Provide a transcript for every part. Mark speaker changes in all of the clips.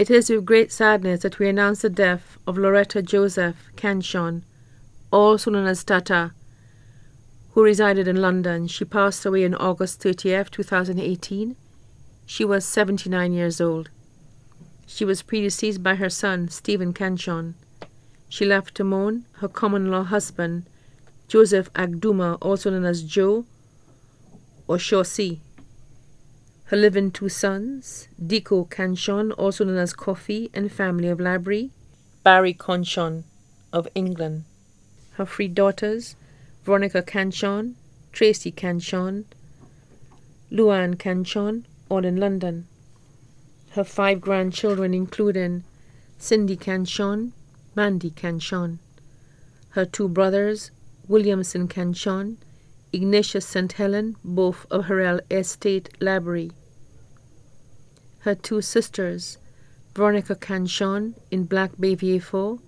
Speaker 1: It is with great sadness that we announce the death of Lauretta Joseph Canchon, also known as Tata, who resided in London. She passed away on August 30th, 2018. She was 79 years old. She was predeceased by her son, Stephen Canchon. She left Timon, her common law husband, Joseph Agduma, also known as Joe or. Her living two sons, Dico Canchon, also known as Coffee, and family of Labrie, Barry Conchon of England. Her three daughters, Veronica Canchon, Tracy Canchon, Luann Canchon, all in London. Her five grandchildren, including Cindy Canchon, Mandy Canchon. Her two brothers, Williamson Canchon, Ignatius St. Helen, both of Harrell Estate, Labrie. Her two sisters, Veronica Canchon in Black Bay VA4,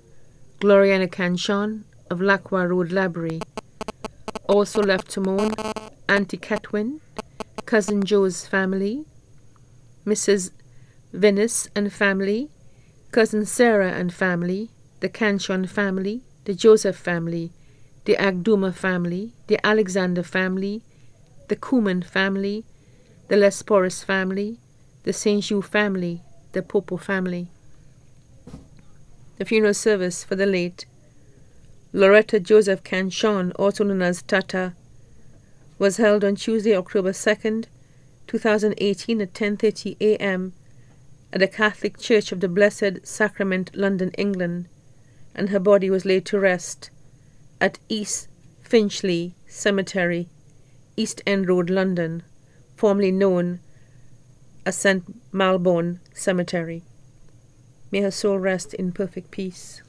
Speaker 1: Gloriana Canchon of Lacroix Road, Labrie. Also left to mourn Auntie Catwin, Cousin Joe's family, Mrs. Venice and family, Cousin Sarah and family, the Canchon family, the Joseph family, the Agduma family, the Alexander family, the Kuman family, the Lesporis family, the Saint Jou family, the Popo family. The funeral service for the late Lauretta Joseph Canchon, also known as Tata, was held on Tuesday, October 2nd, 2018 at 10:30 a.m. at the Catholic Church of the Blessed Sacrament, London, England and her body was laid to rest at East Finchley Cemetery, East End Road, London, formerly known as St. Marylebone Cemetery. May her soul rest in perfect peace.